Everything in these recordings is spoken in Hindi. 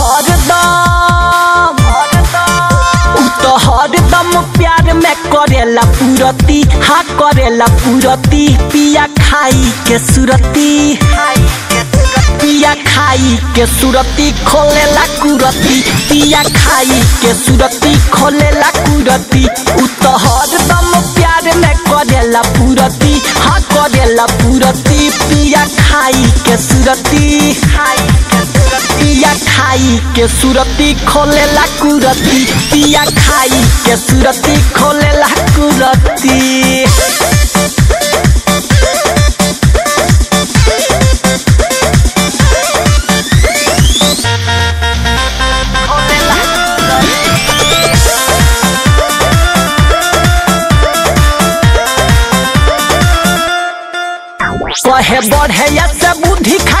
हरदा तो हरदम प्यार में करेला पूरती हा करेला पूरती पिया खाई के सुरती पिया खाई के सुरती खोलेला कुरती पिया खाई के सुरती खोलेला कुरती उ तो हरदम प्यार में करेला पूरती हा करेला पूरती पिया खाई के सुरती खाई खाई के सुरती खोलेला कुरती, पिया खाई के सुरती खोलेला कुरती। कहे बढ़े से बुद्धि खा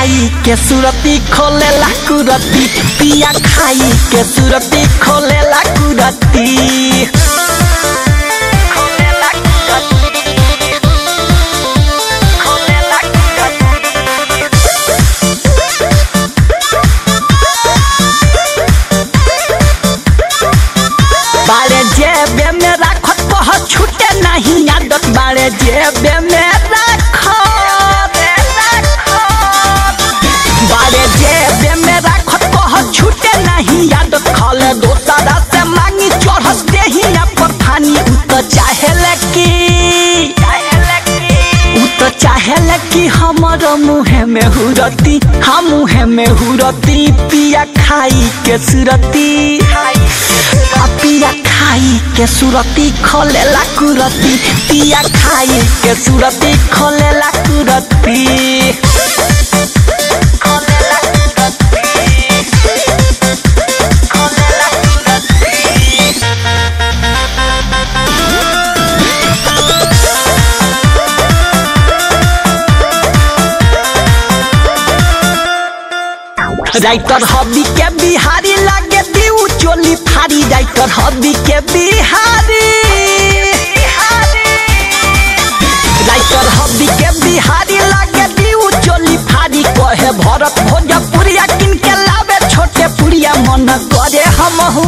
खाई के सुरती खोलेला कुरती, पिया खाई के सुरती खोलेला कुरती। बारे जेबे में राखत कह छूटे नहीं, आदत बारे जेबे तो चाहेले तो चाहेले कि हमर मुहे में हुरती। हम मुहे में हुरती, पिया खाई के सुरती। पिया खाई के सुरती, खोलेला कुरती। पिया खाई के सुरती, खोलेला कुरती। राइटर हबी के बिहारी लागे दीऊ चोली फारी राइटर हबी के बिहारी राइटर हबी के बिहारी लागे दीऊ चोली फारी कहे भरत भोजपुरिया किन के लावे छोटे पुरिया मन करे हमहू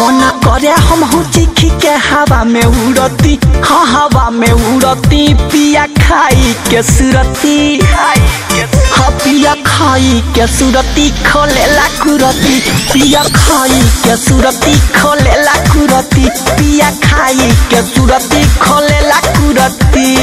मन करे हमहू चिखी हवा में उड़ती हाँ हवा में उड़ती, पिया खाई के सुरती। हाँ पिया खाई के सुरती, खोलेला कुरती। पिया खाई के सुरती, खोलेला कुरती। पिया खाई के सुरती, खोलेला कुरती।